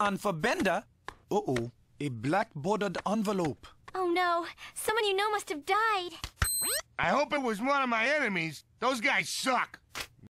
And for Bender, uh-oh, a black bordered envelope. Oh no, someone you know must have died. I hope it was one of my enemies. Those guys suck.